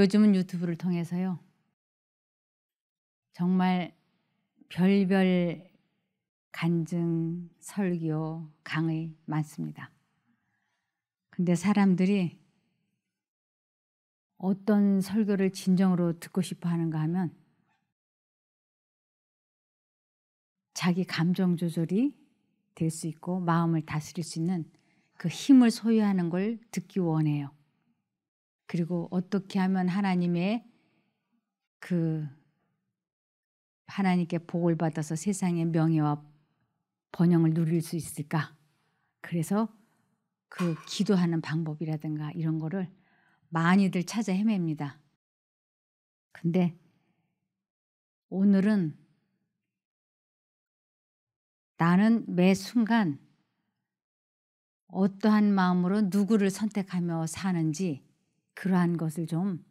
요즘은 유튜브를 통해서요. 정말 별별 간증, 설교, 강의 많습니다. 근데 사람들이 어떤 설교를 진정으로 듣고 싶어 하는가 하면 자기 감정 조절이 될 수 있고 마음을 다스릴 수 있는 그 힘을 소유하는 걸 듣기 원해요. 그리고 어떻게 하면 하나님의 그 하나님께 복을 받아서 세상의 명예와 번영을 누릴 수 있을까? 그래서 그 기도하는 방법이라든가 이런 거를 많이들 찾아 헤맵니다. 근데 오늘은 나는 매 순간 어떠한 마음으로 누구를 선택하며 사는지 그러한 것을 좀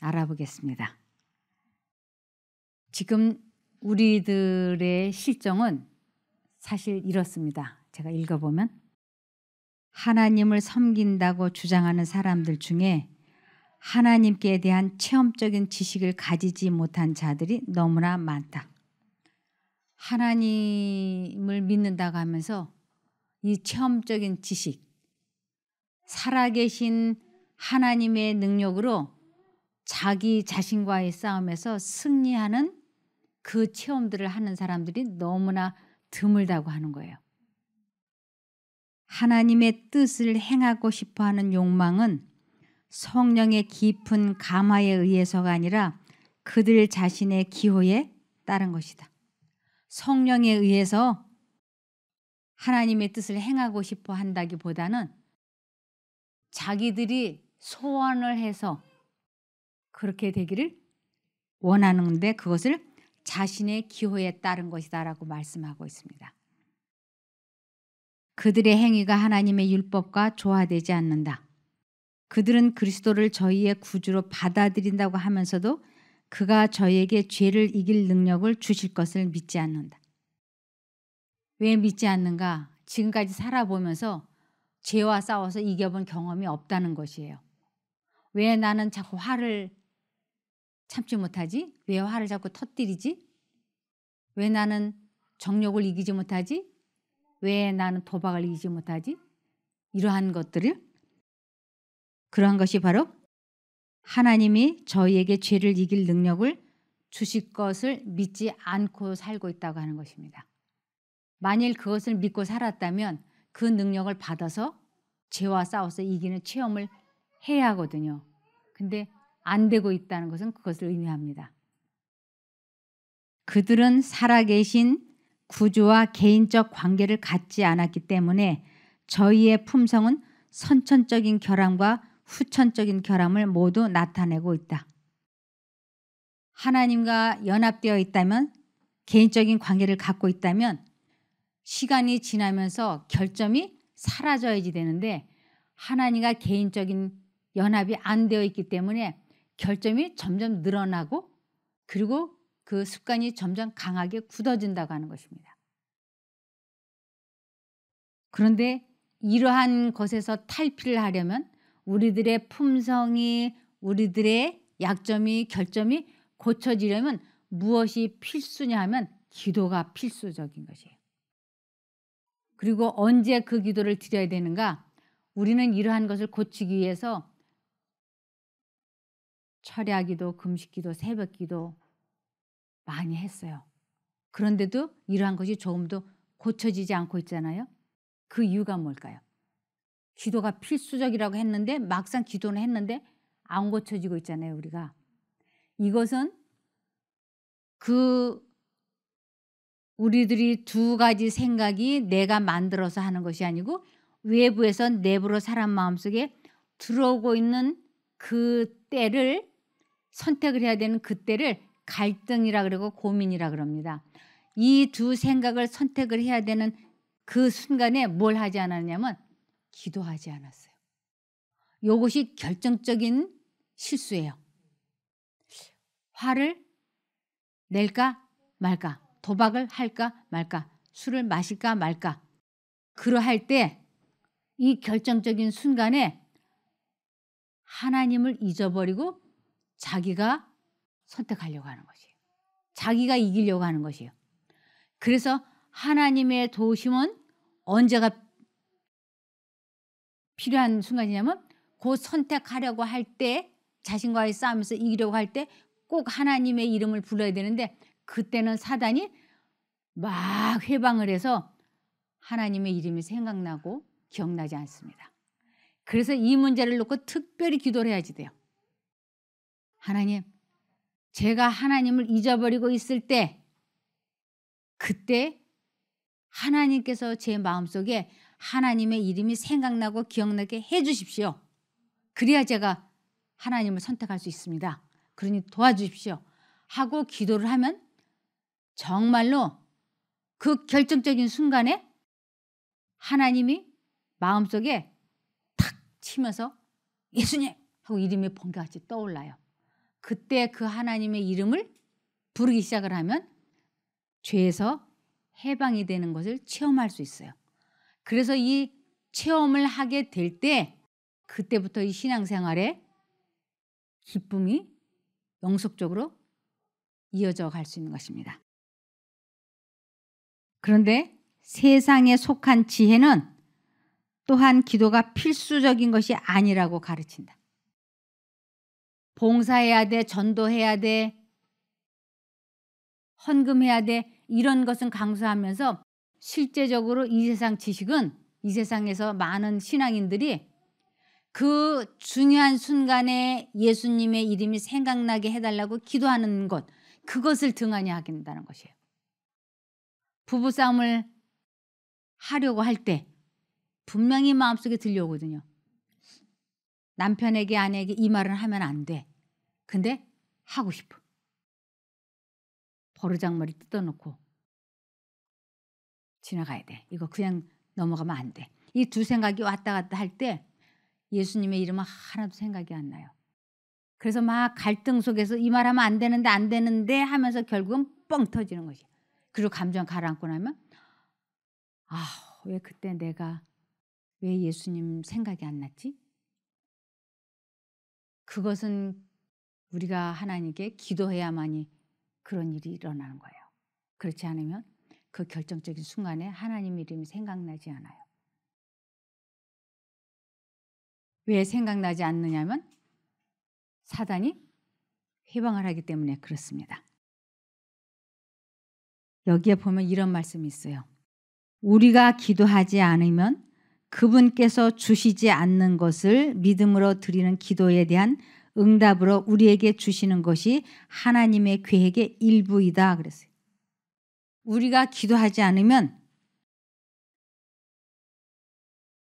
알아보겠습니다. 지금 우리들의 실정은 사실 이렇습니다. 제가 읽어보면 하나님을 섬긴다고 주장하는 사람들 중에 하나님께 대한 체험적인 지식을 가지지 못한 자들이 너무나 많다. 하나님을 믿는다고 하면서 이 체험적인 지식, 살아계신 하나님의 능력으로 자기 자신과의 싸움에서 승리하는 그 체험들을 하는 사람들이 너무나 드물다고 하는 거예요. 하나님의 뜻을 행하고 싶어 하는 욕망은 성령의 깊은 감화에 의해서가 아니라 그들 자신의 기호에 따른 것이다. 성령에 의해서 하나님의 뜻을 행하고 싶어 한다기보다는 자기들이 소원을 해서 그렇게 되기를 원하는데 그것을 자신의 기호에 따른 것이다라고 말씀하고 있습니다. 그들의 행위가 하나님의 율법과 조화되지 않는다. 그들은 그리스도를 저희의 구주로 받아들인다고 하면서도 그가 저희에게 죄를 이길 능력을 주실 것을 믿지 않는다. 왜 믿지 않는가? 지금까지 살아보면서 죄와 싸워서 이겨본 경험이 없다는 것이에요. 왜 나는 자꾸 화를 참지 못하지? 왜 화를 자꾸 터뜨리지? 왜 나는 정욕을 이기지 못하지? 왜 나는 도박을 이기지 못하지? 이러한 것들을 그러한 것이 바로 하나님이 저희에게 죄를 이길 능력을 주실 것을 믿지 않고 살고 있다고 하는 것입니다. 만일 그것을 믿고 살았다면 그 능력을 받아서 죄와 싸워서 이기는 체험을 해야 하거든요. 근데 안 되고 있다는 것은 그것을 의미합니다. 그들은 살아계신 구주와 개인적 관계를 갖지 않았기 때문에 저희의 품성은 선천적인 결함과 후천적인 결함을 모두 나타내고 있다. 하나님과 연합되어 있다면 개인적인 관계를 갖고 있다면 시간이 지나면서 결점이 사라져야지 되는데 하나님과 개인적인 연합이 안 되어 있기 때문에 결점이 점점 늘어나고 그리고 그 습관이 점점 강하게 굳어진다고 하는 것입니다. 그런데 이러한 것에서 탈피를 하려면 우리들의 품성이 우리들의 약점이 결점이 고쳐지려면 무엇이 필수냐 하면 기도가 필수적인 것이에요. 그리고 언제 그 기도를 드려야 되는가? 우리는 이러한 것을 고치기 위해서 철야기도, 금식기도, 새벽기도 많이 했어요. 그런데도 이러한 것이 조금도 고쳐지지 않고 있잖아요. 그 이유가 뭘까요? 기도가 필수적이라고 했는데 막상 기도는 했는데 안 고쳐지고 있잖아요, 우리가. 이것은 그 우리들이 두 가지 생각이 내가 만들어서 하는 것이 아니고 외부에서 내부로 사람 마음속에 들어오고 있는 그 때를 선택을 해야 되는 그때를 갈등이라 그러고 고민이라 그럽니다. 이 두 생각을 선택을 해야 되는 그 순간에 뭘 하지 않았냐면 기도하지 않았어요. 이것이 결정적인 실수예요. 화를 낼까 말까, 도박을 할까 말까, 술을 마실까 말까. 그러할 때 이 결정적인 순간에 하나님을 잊어버리고 자기가 선택하려고 하는 것이에요. 자기가 이기려고 하는 것이에요. 그래서 하나님의 도우심은 언제가 필요한 순간이냐면 곧 선택하려고 할 때 자신과의 싸움에서 이기려고 할 때 꼭 하나님의 이름을 불러야 되는데 그때는 사단이 막 회방을 해서 하나님의 이름이 생각나고 기억나지 않습니다. 그래서 이 문제를 놓고 특별히 기도를 해야지 돼요. 하나님, 제가 하나님을 잊어버리고 있을 때 그때 하나님께서 제 마음속에 하나님의 이름이 생각나고 기억나게 해 주십시오. 그래야 제가 하나님을 선택할 수 있습니다. 그러니 도와주십시오. 하고 기도를 하면 정말로 그 결정적인 순간에 하나님이 마음속에 탁 치면서 예수님 하고 이름이 번개같이 떠올라요. 그때 그 하나님의 이름을 부르기 시작을 하면 죄에서 해방이 되는 것을 체험할 수 있어요. 그래서 이 체험을 하게 될 때 그때부터 이 신앙생활에 기쁨이 영속적으로 이어져 갈 수 있는 것입니다. 그런데 세상에 속한 지혜는 또한 기도가 필수적인 것이 아니라고 가르친다. 봉사해야 돼, 전도해야 돼, 헌금해야 돼, 이런 것은 강조하면서 실제적으로 이 세상 지식은 이 세상에서 많은 신앙인들이 그 중요한 순간에 예수님의 이름이 생각나게 해달라고 기도하는 것, 그것을 등한히 하게 된다는 것이에요. 부부싸움을 하려고 할 때 분명히 마음속에 들려오거든요. 남편에게 아내에게 이 말을 하면 안 돼. 근데 하고 싶어. 버르장머리 뜯어놓고 지나가야 돼. 이거 그냥 넘어가면 안 돼. 이 두 생각이 왔다 갔다 할 때 예수님의 이름은 하나도 생각이 안 나요. 그래서 막 갈등 속에서 이 말하면 안 되는데 안 되는데 하면서 결국은 뻥 터지는 것이. 그리고 감정 가라앉고 나면 아, 왜 그때 내가 왜 예수님 생각이 안 났지? 그것은 우리가 하나님께 기도해야만이 그런 일이 일어나는 거예요. 그렇지 않으면 그 결정적인 순간에 하나님 이름이 생각나지 않아요. 왜 생각나지 않느냐면 사단이 회방을 하기 때문에 그렇습니다. 여기에 보면 이런 말씀이 있어요. 우리가 기도하지 않으면 그분께서 주시지 않는 것을 믿음으로 드리는 기도에 대한 응답으로 우리에게 주시는 것이 하나님의 계획의 일부이다 그랬어요. 우리가 기도하지 않으면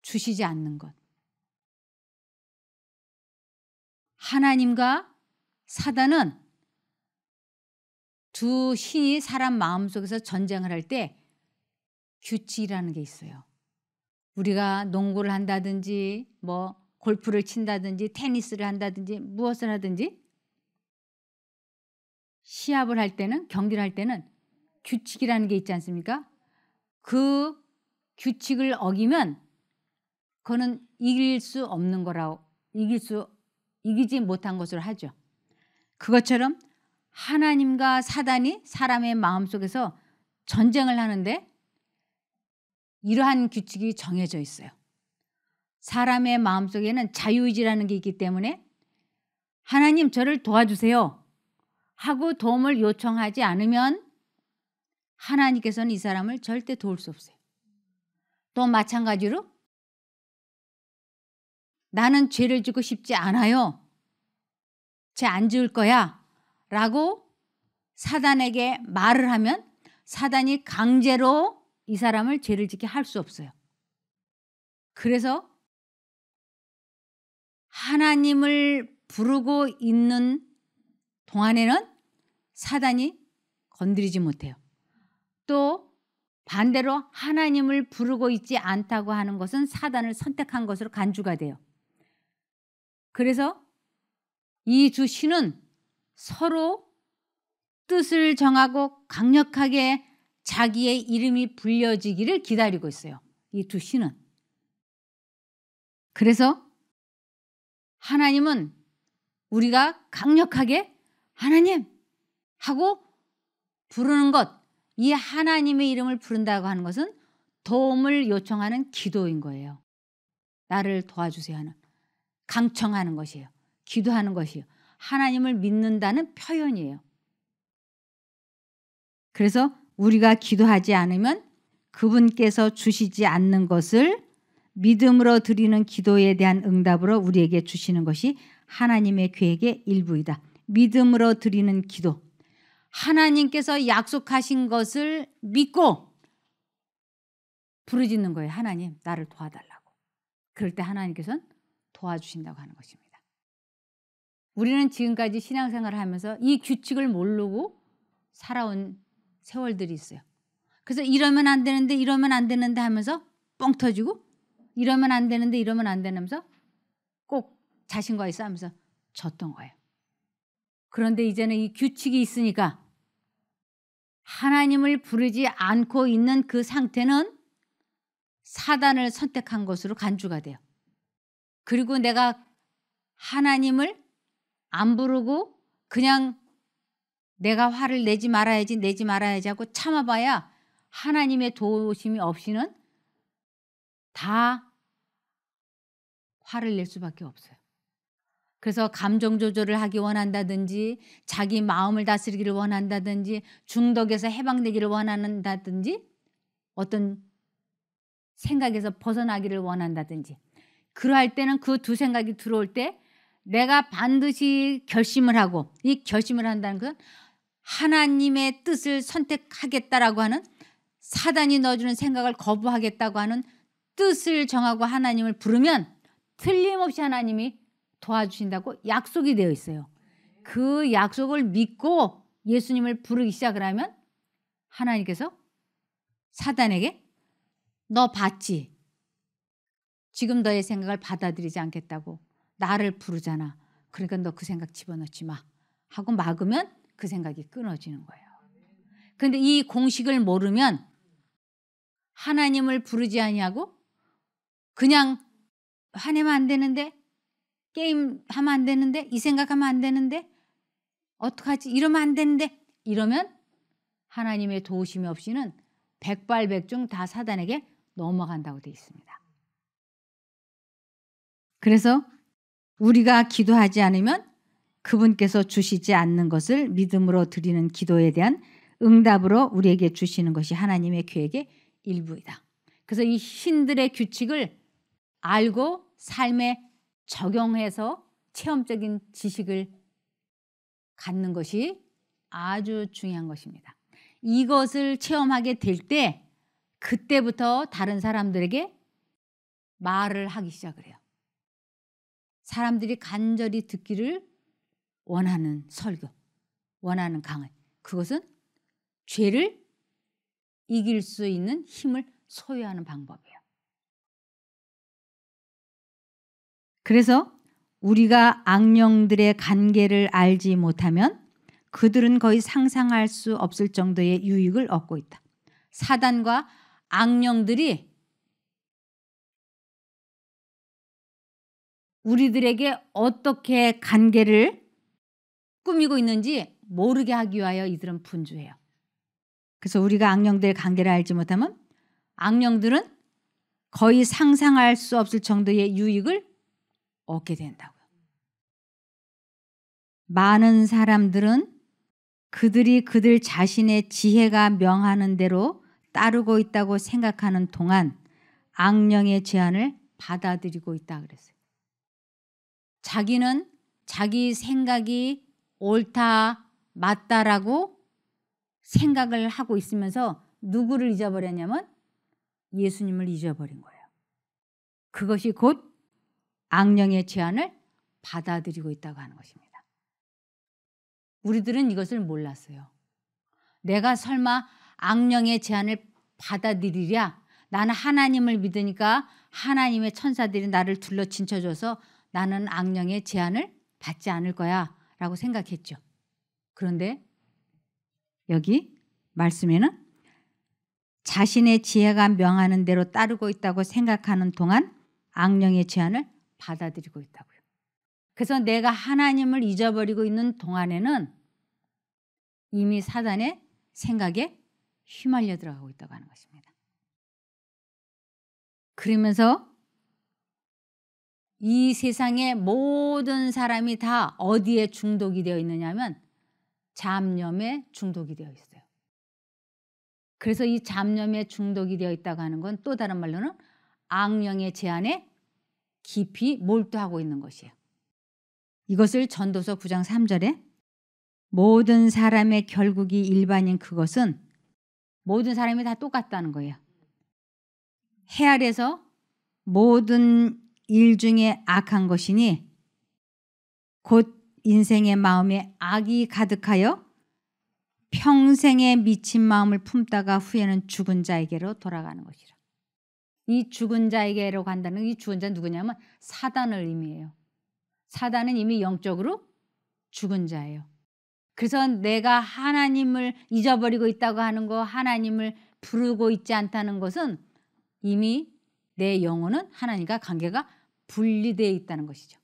주시지 않는 것. 하나님과 사단은 두 신이 사람 마음속에서 전쟁을 할 때 규칙이라는 게 있어요. 우리가 농구를 한다든지 뭐 골프를 친다든지 테니스를 한다든지 무엇을 하든지 시합을 할 때는 경기를 할 때는 규칙이라는 게 있지 않습니까? 그 규칙을 어기면 그거는 이길 수 없는 거라고 이길 수 이기지 못한 것을 하죠. 그것처럼 하나님과 사단이 사람의 마음속에서 전쟁을 하는데 이러한 규칙이 정해져 있어요. 사람의 마음속에는 자유의지라는 게 있기 때문에 하나님 저를 도와주세요 하고 도움을 요청하지 않으면 하나님께서는 이 사람을 절대 도울 수 없어요. 또 마찬가지로 나는 죄를 지고 싶지 않아요. 죄 안 지을 거야. 라고 사단에게 말을 하면 사단이 강제로 이 사람을 죄를 짓게 할 수 없어요. 그래서 하나님을 부르고 있는 동안에는 사단이 건드리지 못해요. 또 반대로 하나님을 부르고 있지 않다고 하는 것은 사단을 선택한 것으로 간주가 돼요. 그래서 이 두 신은 서로 뜻을 정하고 강력하게 자기의 이름이 불려지기를 기다리고 있어요. 이 두 신은. 그래서 하나님은 우리가 강력하게 하나님 하고 부르는 것, 이 하나님의 이름을 부른다고 하는 것은 도움을 요청하는 기도인 거예요. 나를 도와주세요 하는 강청하는 것이에요. 기도하는 것이에요. 하나님을 믿는다는 표현이에요. 그래서 우리가 기도하지 않으면 그분께서 주시지 않는 것을 믿음으로 드리는 기도에 대한 응답으로 우리에게 주시는 것이 하나님의 계획의 일부이다. 믿음으로 드리는 기도. 하나님께서 약속하신 것을 믿고 부르짖는 거예요. 하나님, 나를 도와달라고. 그럴 때 하나님께서는 도와주신다고 하는 것입니다. 우리는 지금까지 신앙생활을 하면서 이 규칙을 모르고 살아온 세월들이 있어요. 그래서 이러면 안 되는데 이러면 안 되는데 하면서 뻥 터지고 이러면 안 되는데 이러면 안 되면서 꼭 자신과의 싸움에서 졌던 거예요. 그런데 이제는 이 규칙이 있으니까 하나님을 부르지 않고 있는 그 상태는 사단을 선택한 것으로 간주가 돼요. 그리고 내가 하나님을 안 부르고 그냥 내가 화를 내지 말아야지 내지 말아야지 하고 참아봐야 하나님의 도우심이 없이는 다 화를 낼 수밖에 없어요. 그래서 감정 조절을 하기 원한다든지 자기 마음을 다스리기를 원한다든지 중독에서 해방되기를 원한다든지 어떤 생각에서 벗어나기를 원한다든지 그러할 때는 그 두 생각이 들어올 때 내가 반드시 결심을 하고 이 결심을 한다는 건 하나님의 뜻을 선택하겠다라고 하는 사단이 넣어주는 생각을 거부하겠다고 하는 뜻을 정하고 하나님을 부르면 틀림없이 하나님이 도와주신다고 약속이 되어 있어요. 그 약속을 믿고 예수님을 부르기 시작을 하면 하나님께서 사단에게 너 봤지? 지금 너의 생각을 받아들이지 않겠다고 나를 부르잖아. 그러니까 너 그 생각 집어넣지 마. 하고 막으면 그 생각이 끊어지는 거예요. 근데 이 공식을 모르면 하나님을 부르지 아니하고 그냥 화내면 안 되는데? 게임 하면 안 되는데? 이 생각하면 안 되는데? 어떡하지? 이러면 안 되는데? 이러면 하나님의 도우심이 없이는 백발백중 다 사단에게 넘어간다고 되어 있습니다. 그래서 우리가 기도하지 않으면 그분께서 주시지 않는 것을 믿음으로 드리는 기도에 대한 응답으로 우리에게 주시는 것이 하나님의 계획의 일부이다. 그래서 이 신들의 규칙을 알고 삶에 적용해서 체험적인 지식을 갖는 것이 아주 중요한 것입니다. 이것을 체험하게 될 때 그때부터 다른 사람들에게 말을 하기 시작을 해요. 사람들이 간절히 듣기를 원하는 설교, 원하는 강의. 그것은 죄를 이길 수 있는 힘을 소유하는 방법이에요. 그래서 우리가 악령들의 관계를 알지 못하면 그들은 거의 상상할 수 없을 정도의 유익을 얻고 있다. 사단과 악령들이 우리들에게 어떻게 관계를 꾸미고 있는지 모르게 하기 위하여 이들은 분주해요. 그래서 우리가 악령들의 관계를 알지 못하면 악령들은 거의 상상할 수 없을 정도의 유익을 얻게 된다고요. 많은 사람들은 그들이 그들 자신의 지혜가 명하는 대로 따르고 있다고 생각하는 동안 악령의 제안을 받아들이고 있다 그랬어요. 자기는 자기 생각이 옳다, 맞다라고 생각을 하고 있으면서 누구를 잊어버렸냐면 예수님을 잊어버린 거예요. 그것이 곧 악령의 제안을 받아들이고 있다고 하는 것입니다. 우리들은 이것을 몰랐어요. 내가 설마 악령의 제안을 받아들이랴? 나는 하나님을 믿으니까 하나님의 천사들이 나를 둘러 진쳐줘서 나는 악령의 제안을 받지 않을 거야 라고 생각했죠. 그런데 여기 말씀에는 자신의 지혜가 명하는 대로 따르고 있다고 생각하는 동안 악령의 제안을 받아들이고 있다고요. 그래서 내가 하나님을 잊어버리고 있는 동안에는 이미 사단의 생각에 휘말려 들어가고 있다고 하는 것입니다. 그러면서 이 세상의 모든 사람이 다 어디에 중독이 되어 있느냐면 잡념에 중독이 되어 있어요. 그래서 이 잡념에 중독이 되어 있다고 하는 건 또 다른 말로는 악령의 제한에 깊이 몰두하고 있는 것이에요. 이것을 전도서 9장 3절에 모든 사람의 결국이 일반인 그것은 모든 사람이 다 똑같다는 거예요. 해 아래서 모든 일 중에 악한 것이니 곧 인생의 마음에 악이 가득하여 평생의 미친 마음을 품다가 후에는 죽은 자에게로 돌아가는 것이라. 이 죽은 자에게로 간다는 이 죽은 자 누구냐면 사단을 의미해요. 사단은 이미 영적으로 죽은 자예요. 그래서 내가 하나님을 잊어버리고 있다고 하는 거, 하나님을 부르고 있지 않다는 것은 이미 내 영혼은 하나님과 관계가 분리되어 있다는 것이죠.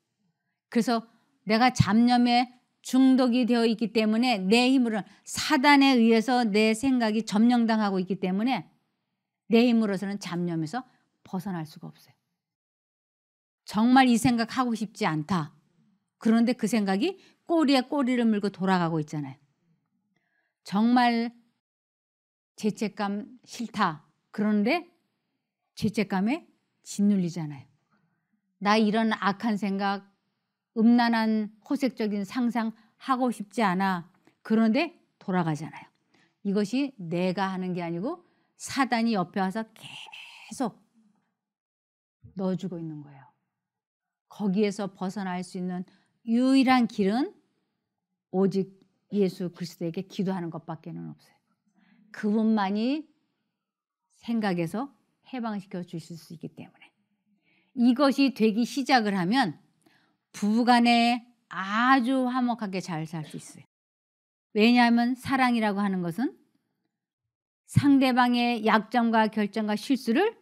그래서 내가 잡념에 중독이 되어 있기 때문에 내 힘으로 사단에 의해서 내 생각이 점령당하고 있기 때문에 내 힘으로서는 잡념에서 벗어날 수가 없어요. 정말 이 생각 하고 싶지 않다. 그런데 그 생각이 꼬리에 꼬리를 물고 돌아가고 있잖아요. 정말 죄책감 싫다. 그런데 죄책감에 짓눌리잖아요. 나 이런 악한 생각, 음란한 호색적인 상상 하고 싶지 않아. 그런데 돌아가잖아요. 이것이 내가 하는 게 아니고 사단이 옆에 와서 계속 넣어주고 있는 거예요. 거기에서 벗어날 수 있는 유일한 길은 오직 예수 그리스도에게 기도하는 것밖에는 없어요. 그분만이 생각에서 해방시켜 주실 수 있기 때문에 이것이 되기 시작을 하면 부부간에 아주 화목하게 잘 살 수 있어요. 왜냐하면 사랑이라고 하는 것은 상대방의 약점과 결정과 실수를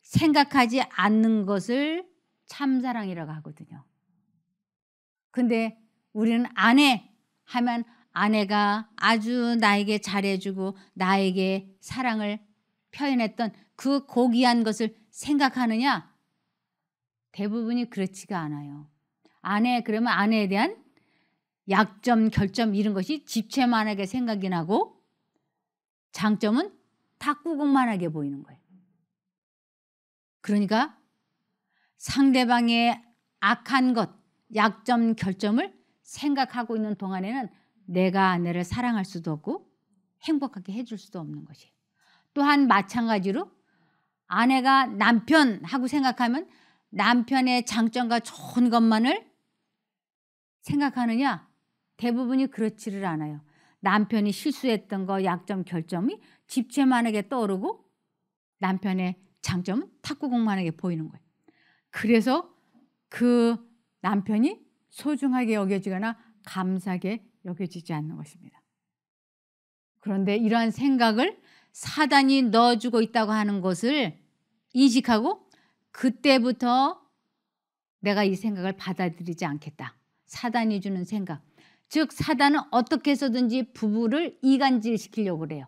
생각하지 않는 것을 참사랑이라고 하거든요. 근데 우리는 아내 하면 아내가 아주 나에게 잘해주고 나에게 사랑을 표현했던 그 고귀한 것을 생각하느냐? 대부분이 그렇지가 않아요. 아내 그러면 아내에 대한 약점, 결점 이런 것이 집채만하게 생각이 나고 장점은 탁구공만하게 보이는 거예요. 그러니까 상대방의 악한 것, 약점, 결점을 생각하고 있는 동안에는 내가 아내를 사랑할 수도 없고 행복하게 해줄 수도 없는 것이에요. 또한 마찬가지로 아내가 남편하고 생각하면 남편의 장점과 좋은 것만을 생각하느냐? 대부분이 그렇지를 않아요. 남편이 실수했던 거, 약점, 결점이 집채만하게 떠오르고 남편의 장점은 탁구공만하게 보이는 거예요. 그래서 그 남편이 소중하게 여겨지거나 감사하게 여겨지지 않는 것입니다. 그런데 이러한 생각을 사단이 넣어주고 있다고 하는 것을 인식하고 그때부터 내가 이 생각을 받아들이지 않겠다. 사단이 주는 생각. 즉 사단은 어떻게 해서든지 부부를 이간질 시키려고 그래요.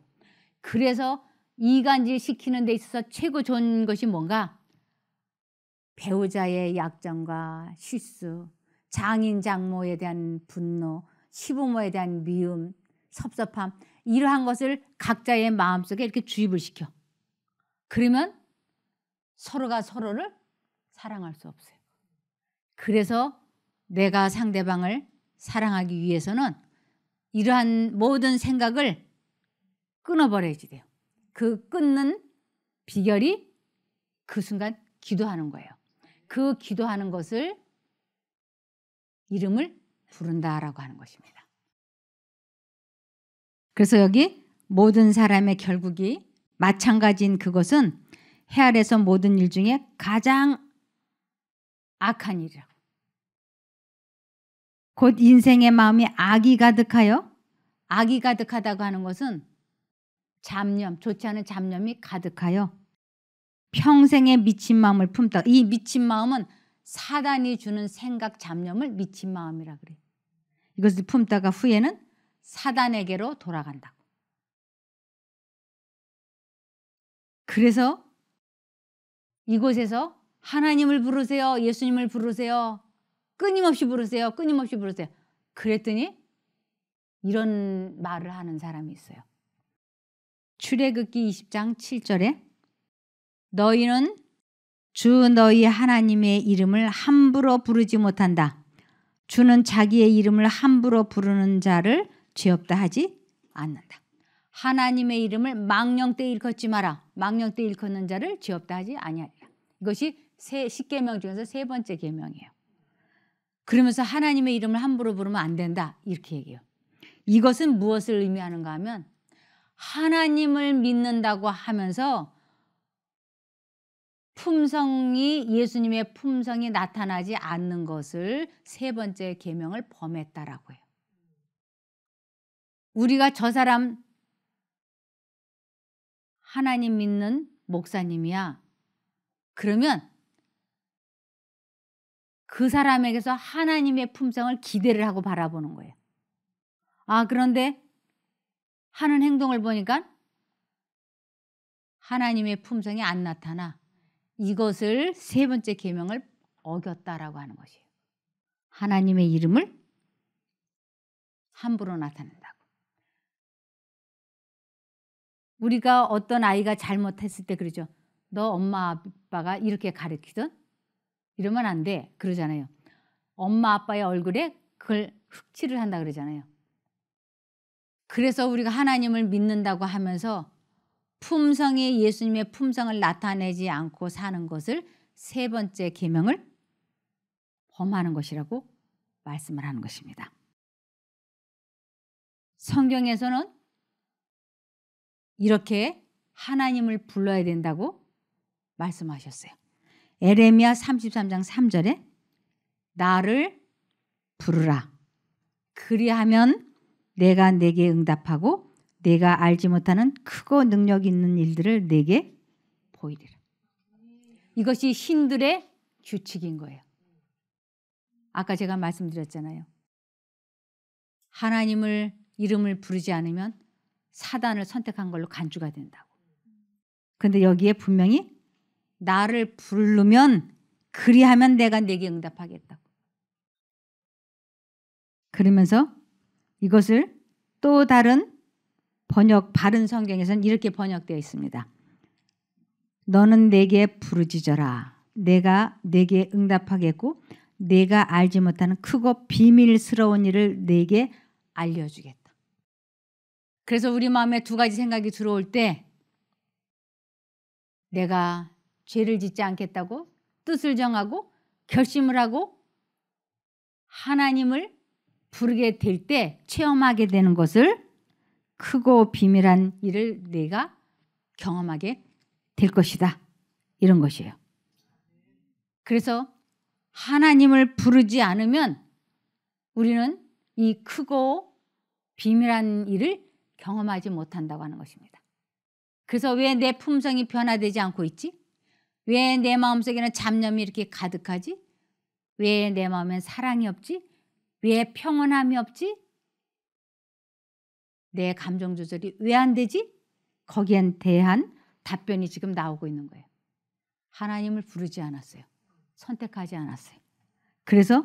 그래서 이간질 시키는 데 있어서 최고 좋은 것이 뭔가 배우자의 약점과 실수, 장인 장모에 대한 분노, 시부모에 대한 미움, 섭섭함 이러한 것을 각자의 마음속에 이렇게 주입을 시켜. 그러면 서로가 서로를 사랑할 수 없어요. 그래서 내가 상대방을 사랑하기 위해서는 이러한 모든 생각을 끊어버려야지 돼요. 그 끊는 비결이 그 순간 기도하는 거예요. 그 기도하는 것을 이름을 부른다라고 하는 것입니다. 그래서 여기 모든 사람의 결국이 마찬가지인 그것은 해 아래서 모든 일 중에 가장 악한 일이라고. 곧 인생의 마음이 악이 가득하여 악이 가득하다고 하는 것은 잡념, 좋지 않은 잡념이 가득하여 평생의 미친 마음을 품다. 이 미친 마음은 사단이 주는 생각 잡념을 미친 마음이라 그래. 이것을 품다가 후에는 사단에게로 돌아간다. 그래서 이곳에서 하나님을 부르세요. 예수님을 부르세요. 끊임없이 부르세요. 끊임없이 부르세요. 그랬더니 이런 말을 하는 사람이 있어요. 출애굽기 20장 7절에 너희는 주 너희 하나님의 이름을 함부로 부르지 못한다. 주는 자기의 이름을 함부로 부르는 자를 죄 없다 하지 않는다. 하나님의 이름을 망령때 일컫지 마라. 망령때 일컫는 자를 죄 없다 하지 아니하리라. 이것이 세 십계명 중에서 세 번째 계명이에요. 그러면서 하나님의 이름을 함부로 부르면 안 된다. 이렇게 얘기해요. 이것은 무엇을 의미하는가 하면 하나님을 믿는다고 하면서 품성이 예수님의 품성이 나타나지 않는 것을 세 번째 계명을 범했다라고 해요. 우리가 저 사람 하나님 믿는 목사님이야. 그러면 그 사람에게서 하나님의 품성을 기대를 하고 바라보는 거예요. 아, 그런데 하는 행동을 보니까 하나님의 품성이 안 나타나. 이것을 세 번째 계명을 어겼다라고 하는 것이에요. 하나님의 이름을 함부로 나타낸다고. 우리가 어떤 아이가 잘못했을 때 그러죠. 너 엄마 아빠가 이렇게 가르치던 이러면 안 돼. 그러잖아요. 엄마 아빠의 얼굴에 그걸 흑칠을 한다 그러잖아요. 그래서 우리가 하나님을 믿는다고 하면서 품성이 예수님의 품성을 나타내지 않고 사는 것을 세 번째 계명을 범하는 것이라고 말씀을 하는 것입니다. 성경에서는 이렇게 하나님을 불러야 된다고 말씀하셨어요. 에레미야 33장 3절에 나를 부르라. 그리하면 내가 내게 응답하고 내가 알지 못하는 크고 능력 있는 일들을 내게 보이리라. 이것이 신들의 규칙인 거예요. 아까 제가 말씀드렸잖아요. 하나님을 이름을 부르지 않으면 사단을 선택한 걸로 간주가 된다고. 근데 여기에 분명히 나를 부르면 그리하면 내가 내게 응답하겠다고. 그러면서 이것을 또 다른 번역 바른 성경에서는 이렇게 번역되어 있습니다. 너는 내게 부르짖어라. 내가 내게 응답하겠고 내가 알지 못하는 크고 비밀스러운 일을 내게 알려주겠다. 그래서 우리 마음에 두 가지 생각이 들어올 때 내가 죄를 짓지 않겠다고 뜻을 정하고 결심을 하고 하나님을 부르게 될 때 체험하게 되는 것을 크고 비밀한 일을 내가 경험하게 될 것이다. 이런 것이에요. 그래서 하나님을 부르지 않으면 우리는 이 크고 비밀한 일을 경험하지 못한다고 하는 것입니다. 그래서 왜 내 품성이 변화되지 않고 있지? 왜 내 마음속에는 잡념이 이렇게 가득하지? 왜 내 마음엔 사랑이 없지? 왜 평온함이 없지? 내 감정 조절이 왜 안 되지? 거기엔 대한 답변이 지금 나오고 있는 거예요. 하나님을 부르지 않았어요. 선택하지 않았어요. 그래서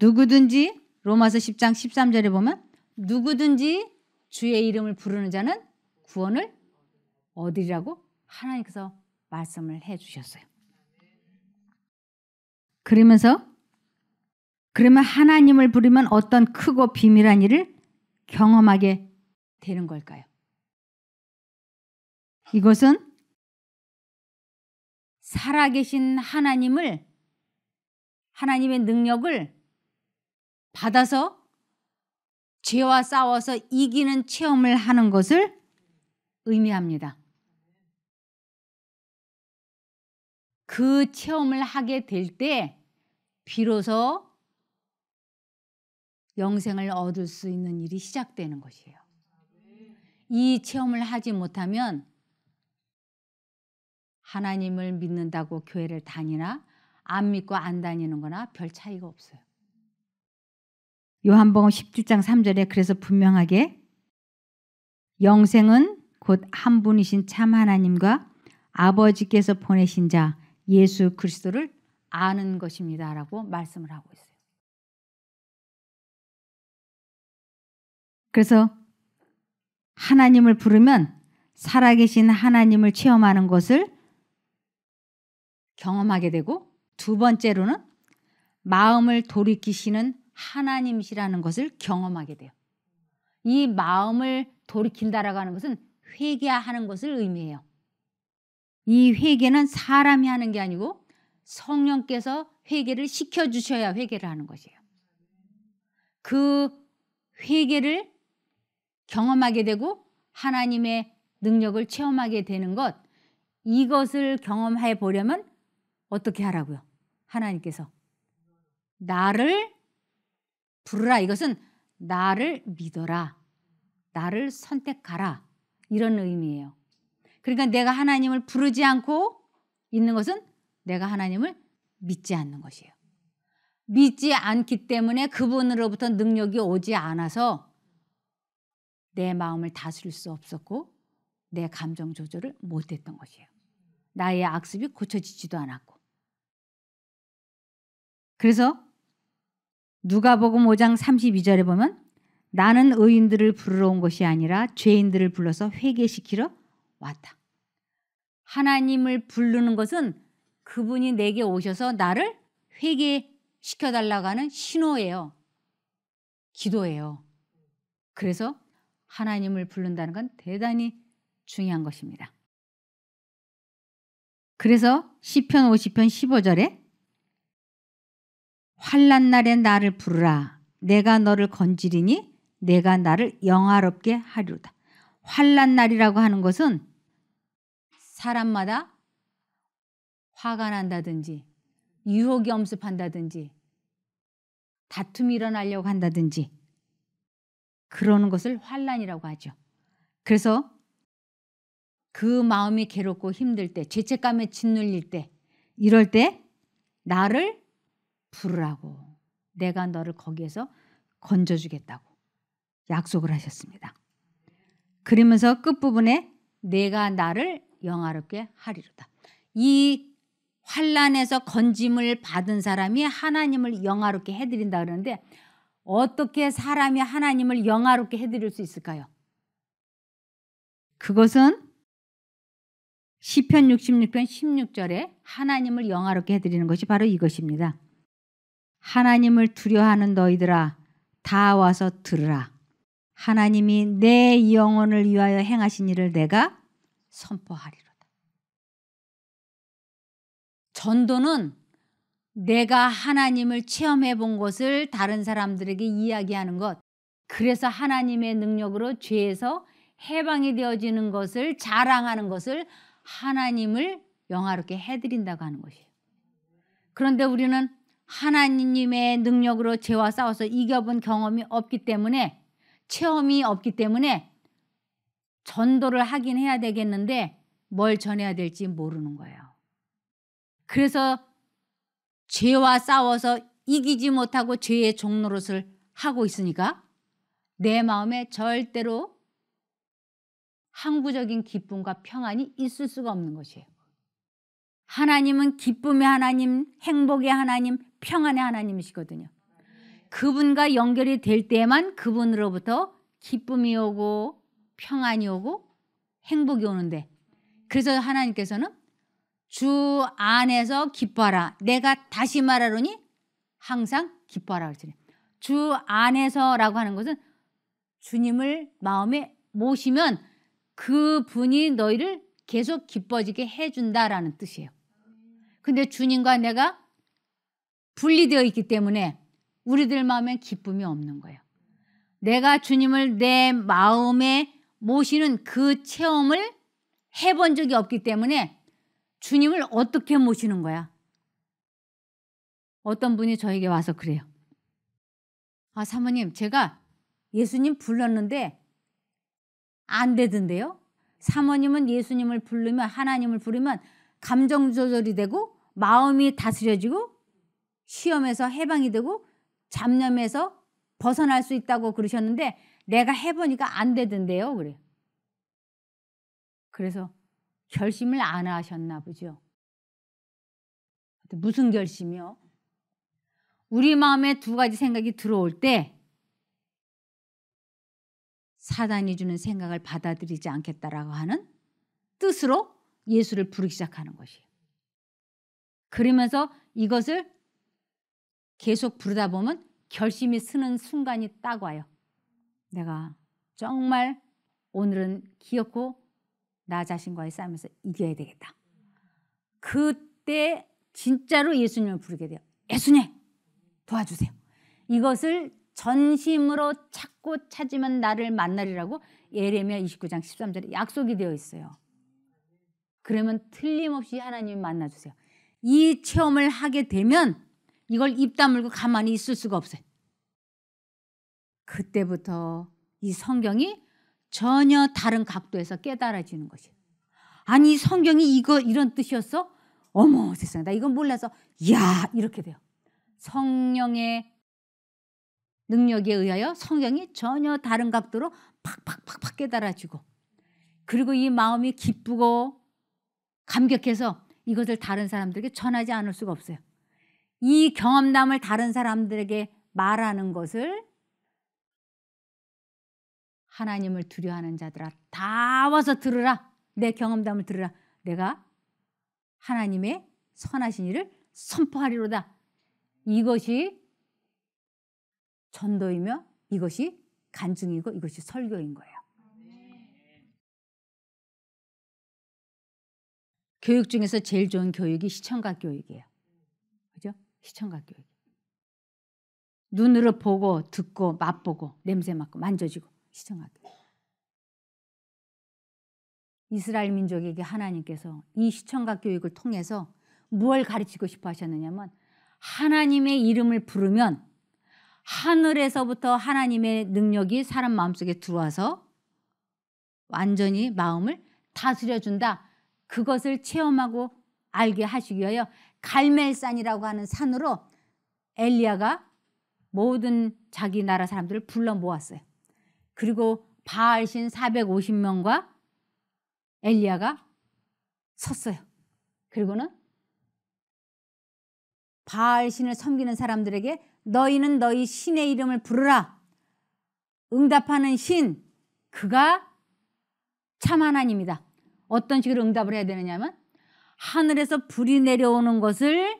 누구든지 로마서 10장 13절에 보면 누구든지 주의 이름을 부르는 자는 구원을 얻으리라고 하나님께서 말씀을 해 주셨어요. 그러면서 그러면 하나님을 부르면 어떤 크고 비밀한 일을 경험하게 되는 걸까요? 이것은 살아계신 하나님을 하나님의 능력을 받아서 죄와 싸워서 이기는 체험을 하는 것을 의미합니다. 그 체험을 하게 될 때 비로소 영생을 얻을 수 있는 일이 시작되는 것이에요. 이 체험을 하지 못하면 하나님을 믿는다고 교회를 다니나 안 믿고 안 다니는 거나 별 차이가 없어요. 요한복음 17장 3절에 그래서 분명하게 영생은 곧 한 분이신 참 하나님과 아버지께서 보내신 자 예수 그리스도를 아는 것입니다라고 말씀을 하고 있어요. 그래서 하나님을 부르면 살아계신 하나님을 체험하는 것을 경험하게 되고 두 번째로는 마음을 돌이키시는 하나님이시라는 것을 경험하게 돼요. 이 마음을 돌이킨다라고 하는 것은 회개하는 것을 의미해요. 이 회개는 사람이 하는 게 아니고 성령께서 회개를 시켜 주셔야 회개를 하는 것이에요. 그 회개를 경험하게 되고 하나님의 능력을 체험하게 되는 것 이것을 경험해 보려면 어떻게 하라고요? 하나님께서 나를 부르라 이것은 나를 믿어라 나를 선택하라 이런 의미예요. 그러니까 내가 하나님을 부르지 않고 있는 것은 내가 하나님을 믿지 않는 것이에요. 믿지 않기 때문에 그분으로부터 능력이 오지 않아서 내 마음을 다스릴 수 없었고 내 감정 조절을 못했던 것이에요. 나의 악습이 고쳐지지도 않았고. 그래서 누가복음 5장 32절에 보면 나는 의인들을 부르러 온 것이 아니라 죄인들을 불러서 회개시키러 왔다. 하나님을 부르는 것은 그분이 내게 오셔서 나를 회개시켜 달라고 하는 신호예요. 기도예요. 그래서 하나님을 부른다는 건 대단히 중요한 것입니다. 그래서 시편 50편 15절에 환란 날에 나를 부르라 내가 너를 건지리니 내가 나를 영화롭게 하리로다. 환란 날이라고 하는 것은 사람마다 화가 난다든지 유혹이 엄습한다든지 다툼이 일어나려고 한다든지 그러는 것을 환란이라고 하죠. 그래서 그 마음이 괴롭고 힘들 때 죄책감에 짓눌릴 때 이럴 때 나를 부르라고 내가 너를 거기에서 건져주겠다고 약속을 하셨습니다. 그러면서 끝부분에 내가 나를 영화롭게 하리로다. 이 환란에서 건짐을 받은 사람이 하나님을 영화롭게 해드린다 그러는데 어떻게 사람이 하나님을 영화롭게 해드릴 수 있을까요? 그것은 시편 66편 16절에 하나님을 영화롭게 해드리는 것이 바로 이것입니다. 하나님을 두려워하는 너희들아 다 와서 들으라. 하나님이 내 영혼을 위하여 행하신 일을 내가 선포하리로다. 전도는 내가 하나님을 체험해 본 것을 다른 사람들에게 이야기하는 것. 그래서 하나님의 능력으로 죄에서 해방이 되어지는 것을 자랑하는 것을 하나님을 영화롭게 해드린다고 하는 것이에요. 그런데 우리는 하나님의 능력으로 죄와 싸워서 이겨본 경험이 없기 때문에 체험이 없기 때문에 전도를 하긴 해야 되겠는데 뭘 전해야 될지 모르는 거예요. 그래서 죄와 싸워서 이기지 못하고 죄의 종노릇을 하고 있으니까 내 마음에 절대로 항구적인 기쁨과 평안이 있을 수가 없는 것이에요. 하나님은 기쁨의 하나님, 행복의 하나님, 평안의 하나님이시거든요. 그분과 연결이 될 때만 그분으로부터 기쁨이 오고 평안이 오고 행복이 오는데 그래서 하나님께서는 주 안에서 기뻐하라. 내가 다시 말하노니 항상 기뻐하라 그러잖아요. 주 안에서라고 하는 것은 주님을 마음에 모시면 그 분이 너희를 계속 기뻐지게 해준다라는 뜻이에요. 근데 주님과 내가 분리되어 있기 때문에 우리들 마음에 기쁨이 없는 거예요. 내가 주님을 내 마음에 모시는 그 체험을 해본 적이 없기 때문에 주님을 어떻게 모시는 거야? 어떤 분이 저에게 와서 그래요. 아, 사모님, 제가 예수님 불렀는데 안 되던데요? 사모님은 예수님을 부르면, 하나님을 부르면 감정 조절이 되고 마음이 다스려지고 시험에서 해방이 되고 잡념에서 벗어날 수 있다고 그러셨는데 내가 해보니까 안 되던데요. 그래. 그래서 결심을 안 하셨나 보죠. 무슨 결심이요? 우리 마음에 두 가지 생각이 들어올 때 사단이 주는 생각을 받아들이지 않겠다라고 하는 뜻으로 예수를 부르기 시작하는 것이에요. 그러면서 이것을 계속 부르다 보면 결심이 쓰는 순간이 딱 와요. 내가 정말 오늘은 기어코 나 자신과의 싸움에서 이겨야 되겠다. 그때 진짜로 예수님을 부르게 돼요. 예수님 도와주세요. 이것을 전심으로 찾고 찾으면 나를 만나리라고 예레미야 29장 13절에 약속이 되어 있어요. 그러면 틀림없이 하나님을 만나주세요. 이 체험을 하게 되면 이걸 입 다물고 가만히 있을 수가 없어요. 그때부터 이 성경이 전혀 다른 각도에서 깨달아지는 것이에요. 아니 성경이 이거 이런 뜻이었어? 어머 세상에 나 이건 몰라서 야 이렇게 돼요. 성령의 능력에 의하여 성경이 전혀 다른 각도로 팍팍팍팍 깨달아지고 그리고 이 마음이 기쁘고 감격해서 이것을 다른 사람들에게 전하지 않을 수가 없어요. 이 경험담을 다른 사람들에게 말하는 것을 하나님을 두려워하는 자들아 다 와서 들으라 내 경험담을 들으라 내가 하나님의 선하신 일을 선포하리로다 이것이 전도이며 이것이 간증이고 이것이 설교인 거예요. 교육 중에서 제일 좋은 교육이 시청각 교육이에요. 그죠? 시청각 교육. 눈으로 보고 듣고 맛보고 냄새 맡고 만져지고 교육. 이스라엘 민족에게 하나님께서 이 시청각 교육을 통해서 무엇을 가르치고 싶어 하셨느냐면 하나님의 이름을 부르면 하늘에서부터 하나님의 능력이 사람 마음속에 들어와서 완전히 마음을 다스려 준다. 그것을 체험하고 알게 하시기 위하여 갈멜산이라고 하는 산으로 엘리야가 모든 자기 나라 사람들을 불러 모았어요. 그리고 바알신 450명과 엘리야가 섰어요. 그리고는 바알 신을 섬기는 사람들에게 너희는 너희 신의 이름을 부르라. 응답하는 신, 그가 참 하나님이다. 어떤 식으로 응답을 해야 되느냐면 하늘에서 불이 내려오는 것을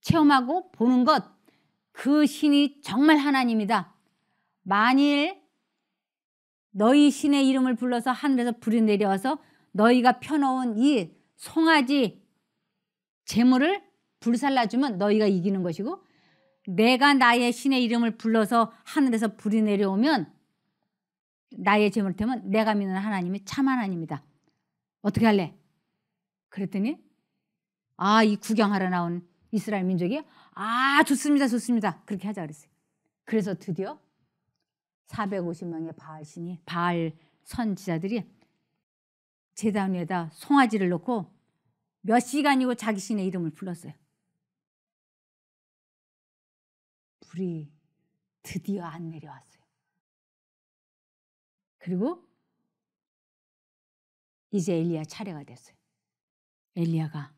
체험하고 보는 것, 그 신이 정말 하나님이다. 만일 너희 신의 이름을 불러서 하늘에서 불이 내려와서 너희가 펴놓은 이 송아지 재물을 불살라주면 너희가 이기는 것이고 내가 나의 신의 이름을 불러서 하늘에서 불이 내려오면 나의 재물을 태면 내가 믿는 하나님이 참 하나님이다. 어떻게 할래? 그랬더니 아 이 구경하러 나온 이스라엘 민족이 아 좋습니다 좋습니다 그렇게 하자 그랬어요. 그래서 드디어 450명의 바알 신이 바알 선지자들이 제단 위에다 송아지를 놓고 몇 시간이고 자기 신의 이름을 불렀어요. 불이 드디어 안 내려왔어요. 그리고 이제 엘리야 차례가 됐어요. 엘리야가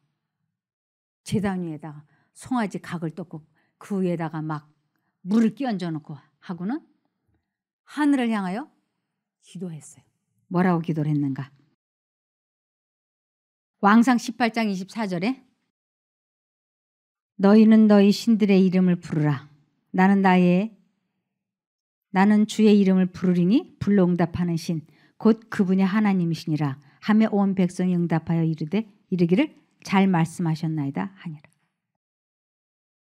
제단 위에다가 송아지 각을 떴고 그 위에다가 막 물을 끼얹어 놓고 하고는 하늘을 향하여 기도했어요. 뭐라고 기도를 했는가? 왕상 18장 24절에 너희는 너희 신들의 이름을 부르라. 나는 나의 나는 주의 이름을 부르리니 불러 응답하는 신 곧 그분이 하나님이시니라 하며 온 백성이 응답하여 이르되 이르기를 잘 말씀하셨나이다 하니라.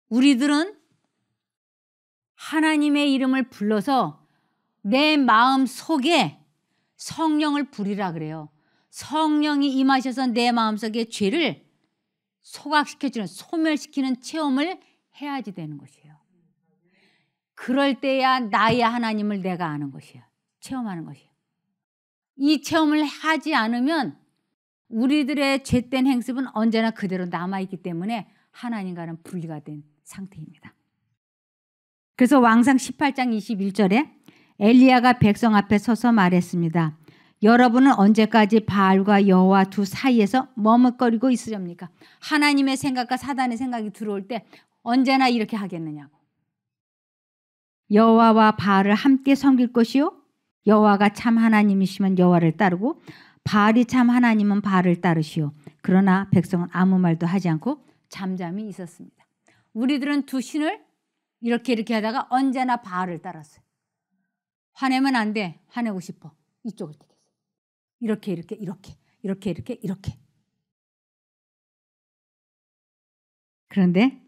우리들은 하나님의 이름을 불러서 내 마음 속에 성령을 부리라 그래요. 성령이 임하셔서 내 마음속에 죄를 소각시켜주는 소멸시키는 체험을 해야지 되는 것이에요. 그럴 때야 나의 하나님을 내가 아는 것이에요. 체험하는 것이에요. 이 체험을 하지 않으면 우리들의 죄된 행습은 언제나 그대로 남아있기 때문에 하나님과는 분리가 된 상태입니다. 그래서 왕상 18장 21절에 엘리야가 백성 앞에 서서 말했습니다. 여러분은 언제까지 바알과 여호와 두 사이에서 머뭇거리고 있으렵니까? 하나님의 생각과 사단의 생각이 들어올 때 언제나 이렇게 하겠느냐고. 여호와와 바알을 함께 섬길 것이요 여호와가 참 하나님이시면 여호와를 따르고 바알이 참 하나님은 바알을 따르시오. 그러나 백성은 아무 말도 하지 않고 잠잠히 있었습니다. 우리들은 두 신을 이렇게 이렇게 하다가 언제나 바알을 따랐어요. 화내면 안 돼. 화내고 싶어. 이쪽을 택했어. 이렇게 이렇게 이렇게 이렇게 이렇게 이렇게. 그런데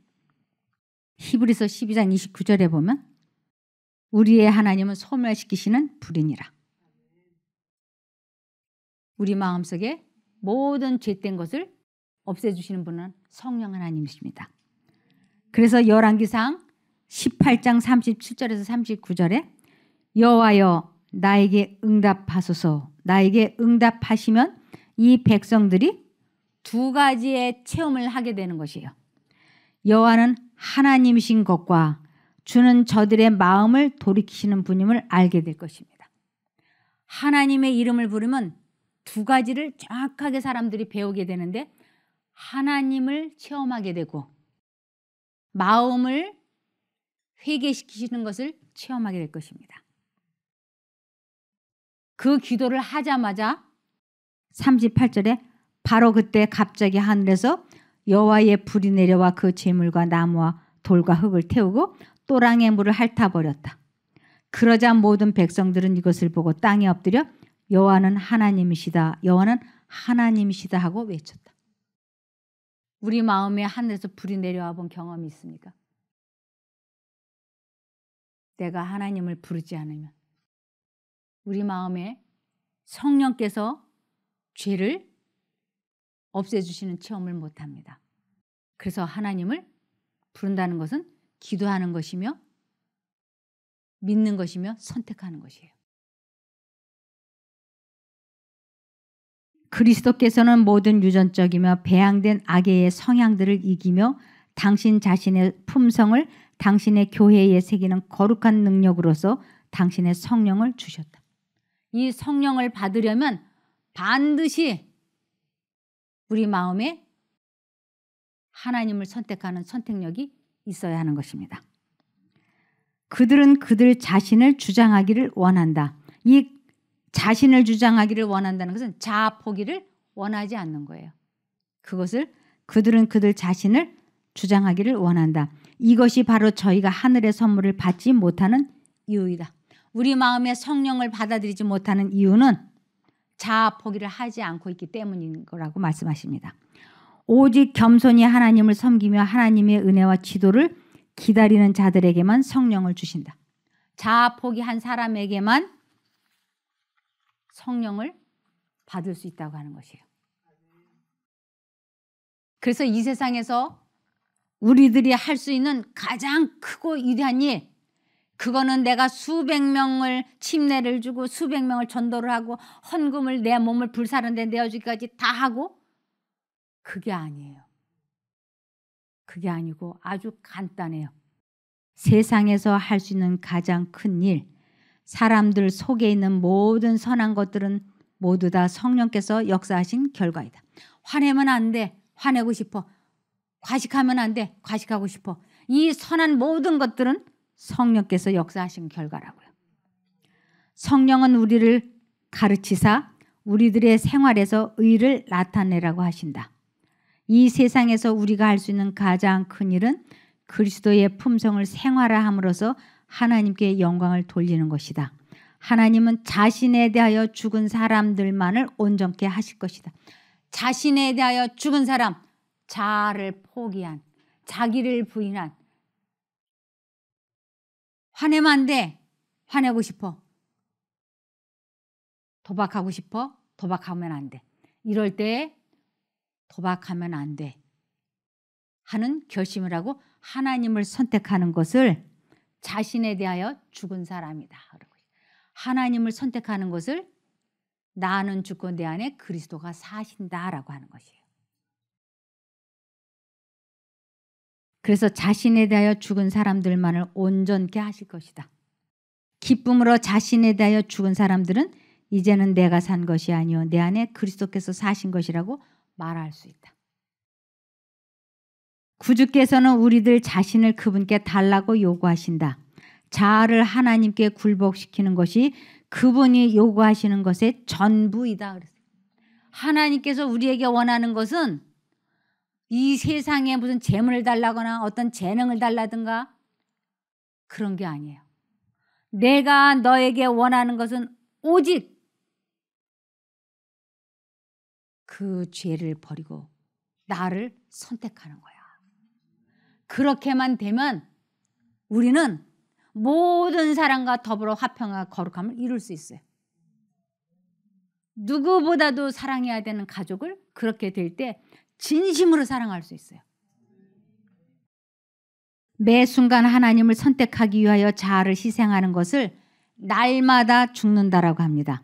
히브리서 12장 29절에 보면 우리의 하나님은 소멸시키시는 불이니라. 우리 마음속에 모든 죄된 것을 없애주시는 분은 성령 하나님이십니다. 그래서 열왕기상 18장 37절에서 39절에 여호와여 나에게 응답하소서 나에게 응답하시면 이 백성들이 두 가지의 체험을 하게 되는 것이에요. 여호와는 하나님이신 것과 주는 저들의 마음을 돌이키시는 분임을 알게 될 것입니다. 하나님의 이름을 부르면 두 가지를 정확하게 사람들이 배우게 되는데 하나님을 체험하게 되고 마음을 회개시키시는 것을 체험하게 될 것입니다. 그 기도를 하자마자 38절에 바로 그때 갑자기 하늘에서 여호와의 불이 내려와 그 재물과 나무와 돌과 흙을 태우고 또랑의 물을 핥아버렸다. 그러자 모든 백성들은 이것을 보고 땅에 엎드려 여호와는 하나님이시다. 여호와는 하나님이시다 하고 외쳤다. 우리 마음에 하늘에서 불이 내려와 본 경험이 있습니까? 내가 하나님을 부르지 않으면 우리 마음에 성령께서 죄를 없애주시는 체험을 못합니다. 그래서 하나님을 부른다는 것은 기도하는 것이며 믿는 것이며 선택하는 것이에요. 그리스도께서는 모든 유전적이며 배양된 악의 성향들을 이기며 당신 자신의 품성을 당신의 교회에 새기는 거룩한 능력으로서 당신의 성령을 주셨다. 이 성령을 받으려면 반드시 우리 마음에 하나님을 선택하는 선택력이 있어야 하는 것입니다. 그들은 그들 자신을 주장하기를 원한다. 이 자신을 주장하기를 원한다는 것은 자아 포기를 원하지 않는 거예요. 그것을 그들은 그들 자신을 주장하기를 원한다. 이것이 바로 저희가 하늘의 선물을 받지 못하는 이유이다. 우리 마음에 성령을 받아들이지 못하는 이유는 자아 포기를 하지 않고 있기 때문인 거라고 말씀하십니다. 오직 겸손히 하나님을 섬기며 하나님의 은혜와 지도를 기다리는 자들에게만 성령을 주신다. 자아 포기한 사람에게만 성령을 받을 수 있다고 하는 것이에요. 그래서 이 세상에서 우리들이 할 수 있는 가장 크고 위대한 일, 그거는 내가 수백 명을 침례를 주고 수백 명을 전도를 하고 헌금을 내 몸을 불사른 데 내어주기까지 다 하고 그게 아니에요. 그게 아니고 아주 간단해요. 세상에서 할 수 있는 가장 큰 일, 사람들 속에 있는 모든 선한 것들은 모두 다 성령께서 역사하신 결과이다. 화내면 안 돼. 화내고 싶어. 과식하면 안 돼. 과식하고 싶어. 이 선한 모든 것들은 성령께서 역사하신 결과라고요. 성령은 우리를 가르치사 우리들의 생활에서 의를 나타내라고 하신다. 이 세상에서 우리가 할 수 있는 가장 큰 일은 그리스도의 품성을 생활화함으로써 하나님께 영광을 돌리는 것이다. 하나님은 자신에 대하여 죽은 사람들만을 온전케 하실 것이다. 자신에 대하여 죽은 사람, 자아를 포기한, 자기를 부인한, 화내면 안 돼. 화내고 싶어. 도박하고 싶어. 도박하면 안 돼. 이럴 때 도박하면 안 돼. 하는 결심을 하고 하나님을 선택하는 것을 자신에 대하여 죽은 사람이다. 하나님을 선택하는 것을 나는 죽고 내 안에 그리스도가 사신다라고 하는 것이에요. 그래서 자신에 대하여 죽은 사람들만을 온전케 하실 것이다. 기쁨으로 자신에 대하여 죽은 사람들은 이제는 내가 산 것이 아니요 내 안에 그리스도께서 사신 것이라고 말할 수 있다. 구주께서는 우리들 자신을 그분께 달라고 요구하신다. 자아를 하나님께 굴복시키는 것이 그분이 요구하시는 것의 전부이다. 하나님께서 우리에게 원하는 것은 이 세상에 무슨 재물을 달라거나 어떤 재능을 달라든가 그런 게 아니에요. 내가 너에게 원하는 것은 오직 그 죄를 버리고 나를 선택하는 거야. 그렇게만 되면 우리는 모든 사람과 더불어 화평과 거룩함을 이룰 수 있어요. 누구보다도 사랑해야 되는 가족을 그렇게 될 때 진심으로 사랑할 수 있어요. 매 순간 하나님을 선택하기 위하여 자아를 희생하는 것을 날마다 죽는다라고 합니다.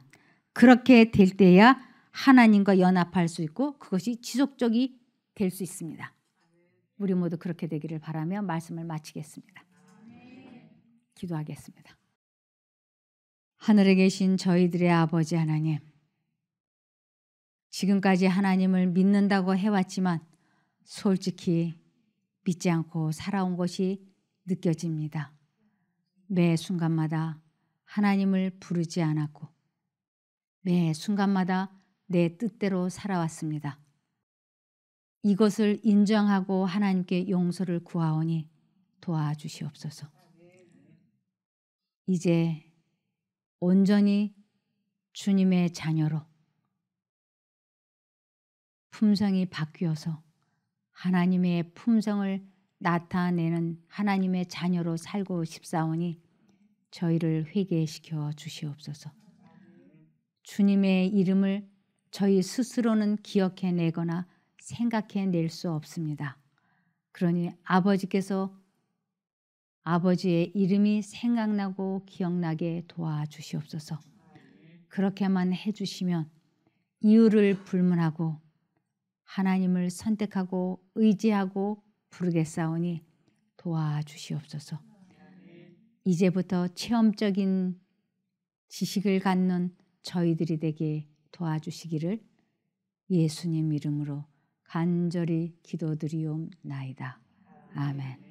그렇게 될 때야 하나님과 연합할 수 있고 그것이 지속적이 될 수 있습니다. 우리 모두 그렇게 되기를 바라며 말씀을 마치겠습니다. 기도하겠습니다. 하늘에 계신 저희들의 아버지 하나님, 지금까지 하나님을 믿는다고 해왔지만 솔직히 믿지 않고 살아온 것이 느껴집니다. 매 순간마다 하나님을 부르지 않았고 매 순간마다 내 뜻대로 살아왔습니다. 이것을 인정하고 하나님께 용서를 구하오니 도와주시옵소서. 이제 온전히 주님의 자녀로 품성이 바뀌어서 하나님의 품성을 나타내는 하나님의 자녀로 살고 싶사오니 저희를 회개시켜 주시옵소서. 주님의 이름을 저희 스스로는 기억해내거나 생각해낼 수 없습니다. 그러니 아버지께서 아버지의 이름이 생각나고 기억나게 도와주시옵소서. 그렇게만 해주시면 이유를 불문하고 하나님을 선택하고 의지하고 부르겠사오니 도와주시옵소서. 이제부터 체험적인 지식을 갖는 저희들이 되게 도와주시기를 예수님 이름으로 간절히 기도드리옵나이다. 아멘.